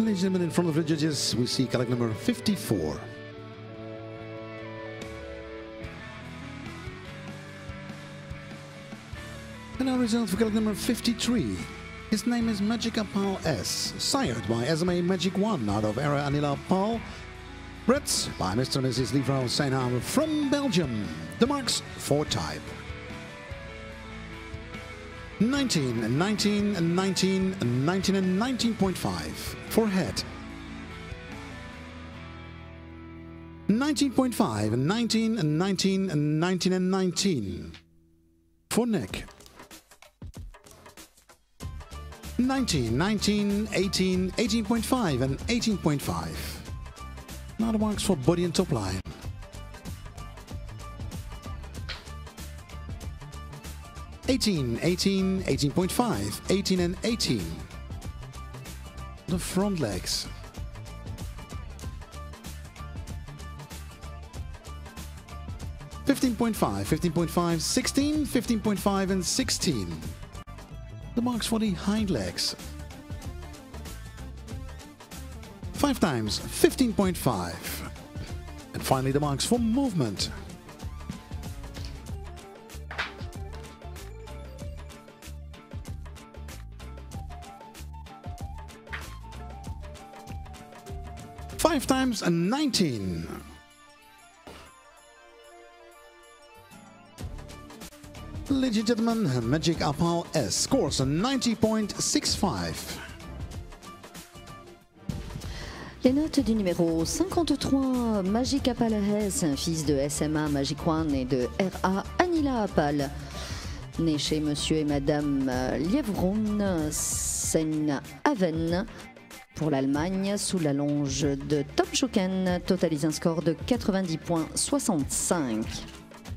Ladies and gentlemen, in front of the judges, we see colleague number 54. And our result for colleague number 53. His name is Magic Apal S, sired by SMA Magic 1 out of RA Anila Apal. Bred by Mr. and Mrs. Livro Seinham from Belgium. The marks for type. 19, 19, 19, 19 and 19.5 for head. 19.5, 19, 19, 19 and 19 for neck. 19, 19, 18, 18.5 and 18.5. Now the marks for body and top line. Eighteen, eighteen, eighteen point five, eighteen and eighteen. The front legs. Fifteen point five, fifteen point five, sixteen, fifteen point five, and sixteen. The marks for the hind legs. Five times, 15.5. And finally the marks for movement. Five times and 19. Ladies and gentlemen, Magic Apal S scores a 90.65. Les notes du numéro 53, Magic Apal un fils de SMA Magic One et de RA Anila Apal. Né chez monsieur et madame Lievron, Seine Haven, pour l'Allemagne, sous la longe de Tom Schuken, totalise un score de 90.65.